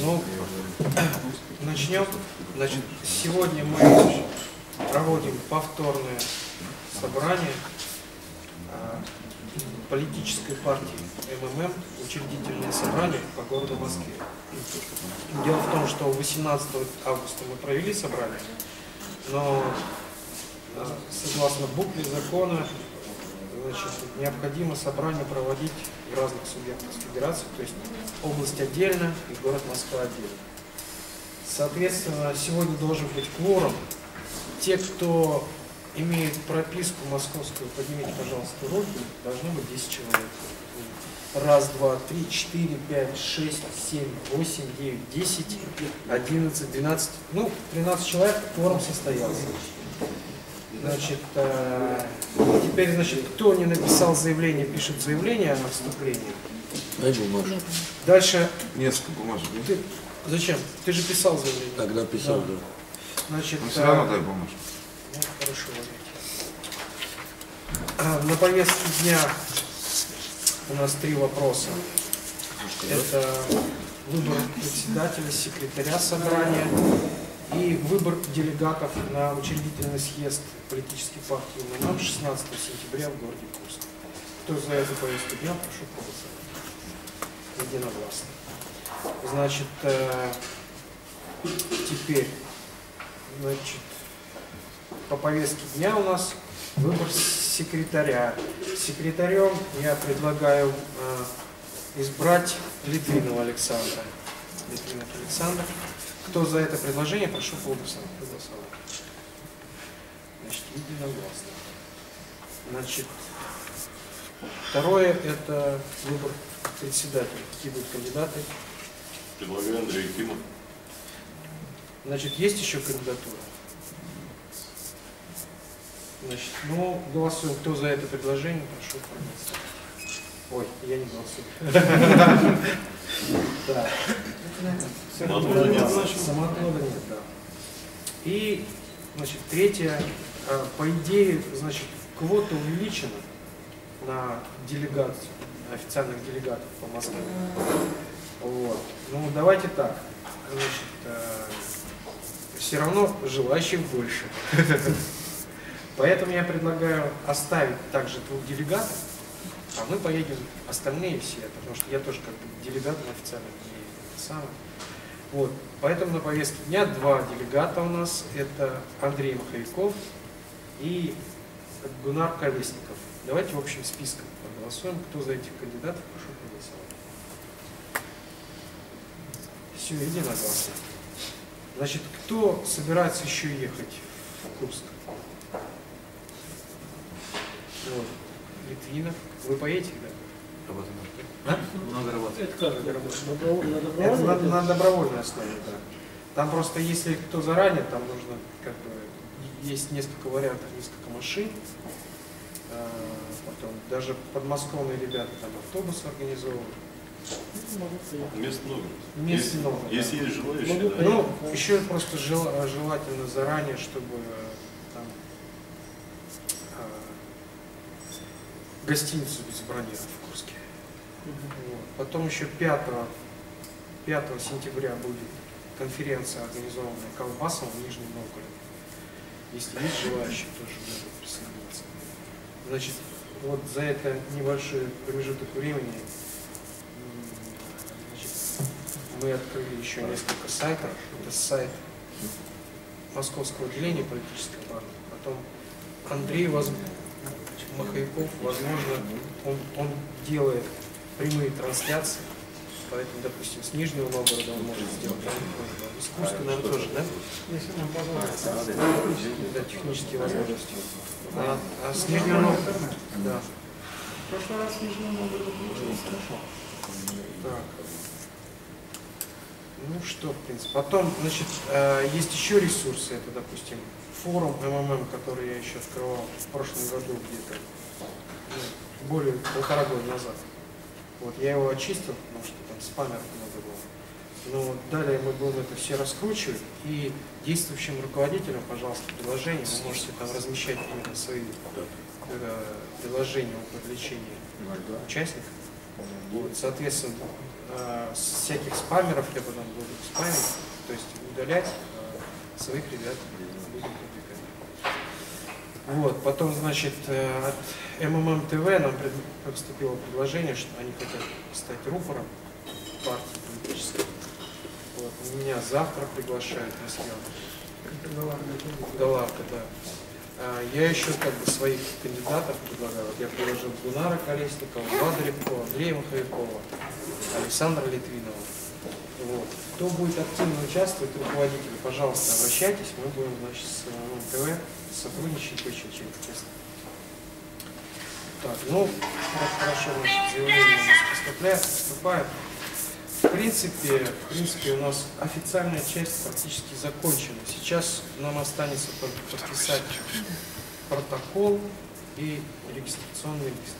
Ну, начнем. Значит, сегодня мы проводим повторное собрание а, политической партии МММ, учредительное собрание по городу Москве. Дело в том, что 18 августа мы провели собрание, но а, согласно букве закона значит, необходимо собрание проводить в разных субъектах федерации, то есть область отдельно и город Москва отдельно. Соответственно, сегодня должен быть кворум. Те, кто имеет прописку московскую, поднимите, пожалуйста, руки, должно быть 10 человек. Раз, два, три, четыре, пять, шесть, семь, восемь, девять, десять, одиннадцать, двенадцать, ну, 13 человек, кворум состоялся. Значит, э, теперь, значит, кто не написал заявление, пишет заявление о вступлении. Дай бумажку. Дальше, Несколько бумажек. ты, зачем? Ты же писал заявление. Тогда писал, Да. да. Значит, Ну, все равно э, дай бумажку. ну, хорошо. А, На повестке дня у нас три вопроса. Это выбор председателя, секретаря собрания и выбор делегатов на учредительный съезд политической партии УМН 16 сентября в городе Курск. Кто за эту повестку дня, прошу проголосовать. Единогласно. Значит, э, теперь, значит, по повестке дня у нас выбор секретаря. Секретарем я предлагаю э, избрать Литвинова Александра. Литвинов Александр. Кто за это предложение, прошу проголосовать. Значит, единогласно. Значит, второе это выбор председателя. Какие будут кандидаты? Предлагаю Андрей Кимов. Значит, есть еще кандидатура? Значит, ну, голосуем. Кто за это предложение, прошу проголосовать. Ой, я не голосую. Так. Самоотвода нет, значит? Самоотвода нет, да. И, значит, третье, э, по идее, значит, квота увеличена на делегацию, официальных делегатов по Москве. Вот. Ну, давайте так. Значит, все равно желающих больше. Поэтому я предлагаю оставить также двух делегатов, а мы поедем остальные все, потому что я тоже как бы делегат официально не самый. Вот. Поэтому на повестке дня два делегата у нас. Это Андрей Маховиков и Гунар Колесников. Давайте в общем списком проголосуем. Кто за этих кандидатов, прошу проголосовать. Все, единогласно. Значит, кто собирается еще ехать в Курск? Вот. Литвинов. Вы поедете, да? А? Много работы. Это как? Добровольно, Это добровольно? на, на добровольной основе, да. Там просто, если кто заранее, там нужно, как бы, есть несколько вариантов, несколько машин. А, Потом даже подмосковные ребята там автобус организовывают. Мест много. Мест Если- много, да. Если есть желающие, Могу да. Ну, да. еще просто жел- желательно заранее, чтобы э, там а, гостиницу забронировать в Курске. Потом еще 5, 5 сентября будет конференция, организованная Колбасом в Нижнем Новгороде. Если есть желающие, тоже могут присоединиться. Значит, вот за это небольшой промежуток времени значит, мы открыли еще несколько сайтов. Это сайт Московского отделения политической партии. Потом Андрей воз... Махаяков, возможно, он, он делает прямые трансляции. Поэтому, допустим, с Нижнего Новгорода он может сделать. там, Из Курска, наверное, тоже, да? Если нам позволят. Да, технические возможности. А, а с Нижнего Новгорода? Да. В прошлый раз Нижний Новгород получилось хорошо. Так. Ну что, в принципе. Потом, значит, э, есть еще ресурсы. Это, допустим, форум МММ, который я еще открывал в прошлом году где-то, ну, более полтора года назад. Вот, я его очистил, потому что там спамеров много было. Но далее мы будем это все раскручивать. И действующим руководителям, пожалуйста, приложение, вы можете там размещать именно свои э, приложения о привлечении участников. Вот, соответственно, э, всяких спамеров, я потом буду спамить, то есть удалять э, своих ребят. будем. Вот, потом, значит, э, от МММ ТВ нам поступило предложение, что они хотят стать рупором партии политической. Вот, меня завтра приглашают на съемку. Галарка, да. А, Я еще как бы своих кандидатов предлагаю. Вот я предложил Гунара Колесникова, Влада Рябкова, Андрея Маховикова, Александра Литвинова. Вот. Кто будет активно участвовать, руководители, пожалуйста, обращайтесь. Мы будем, значит, с МТВ сотрудничать очень очень тесно. Так, ну, хорошо, значит, заявление у нас. В принципе, в принципе, у нас официальная часть практически закончена. Сейчас нам останется только подписать протокол и регистрационный лист.